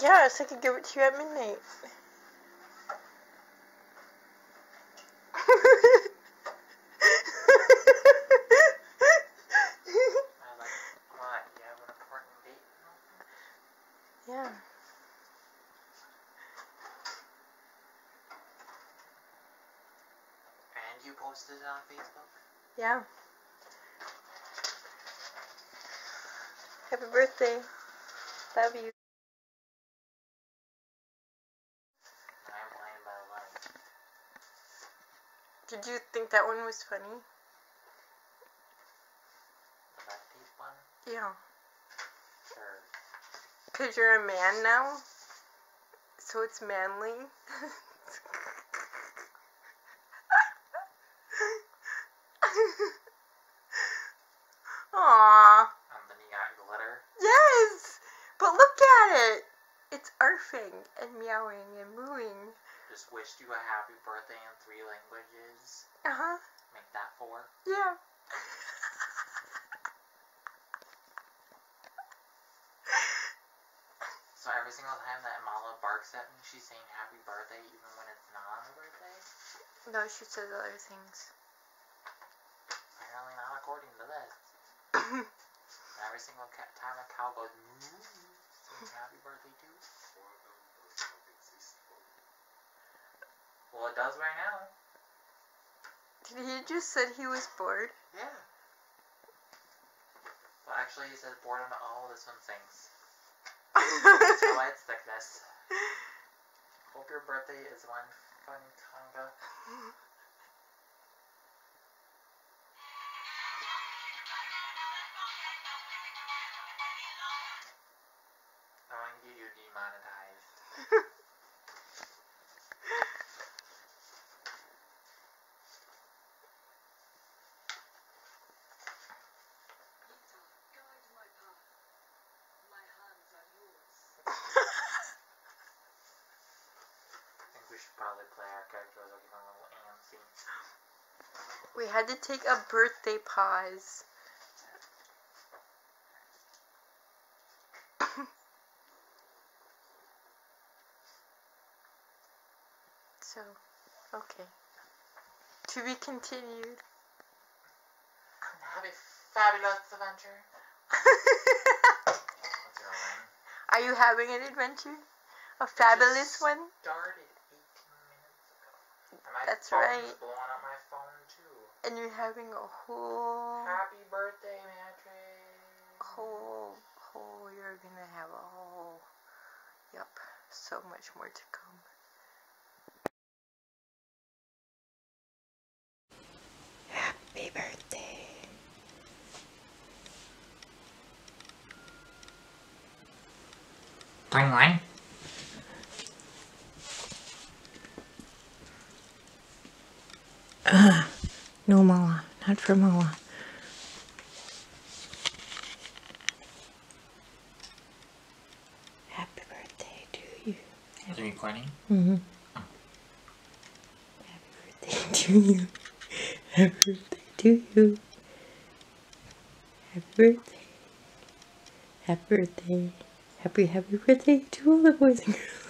Yeah, so I could give it to you at midnight. I was like, what? You have an important date? yeah. And you posted it on Facebook? Yeah. Happy birthday. Love you. Did you think that one was funny? The back teeth one? Yeah. Sure. Because you're a man now? So it's manly? Aww. And then you got glitter. Yes! But look at it! It's arfing and meowing and mooing. Just wished you a happy birthday in three languages. Uh huh. Make that four. Yeah. So every single time that Mala barks at me, she's saying happy birthday even when it's not her birthday? no, she says other things. Apparently not according to this. Every single ca- time a cow goes moo, saying happy birthday too. Well, it does right now. Did he just said he was bored? Yeah. Well, actually, he says boredom. Oh, this one sings. So it's thickness. Hope your birthday is one fun conga. To get you demonetized. we should probably play our characters are getting a little antsy. we had to take a birthday pause. so, okay. To be continued. Happy fabulous adventure. What's your line? Are you having an adventure? A fabulous one? Started That's right. blowing up my phone too. And you're having a whole, Happy birthday, Matrik. whole, whole, you're gonna have a whole, yep, so much more to come. Happy birthday. Timeline. No, Mala, not for Mala. Happy birthday to you. Is it recording? Mm-hmm. Happy birthday to you. Happy birthday to you. Happy birthday. Happy birthday. Happy, happy birthday to all the boys and girls.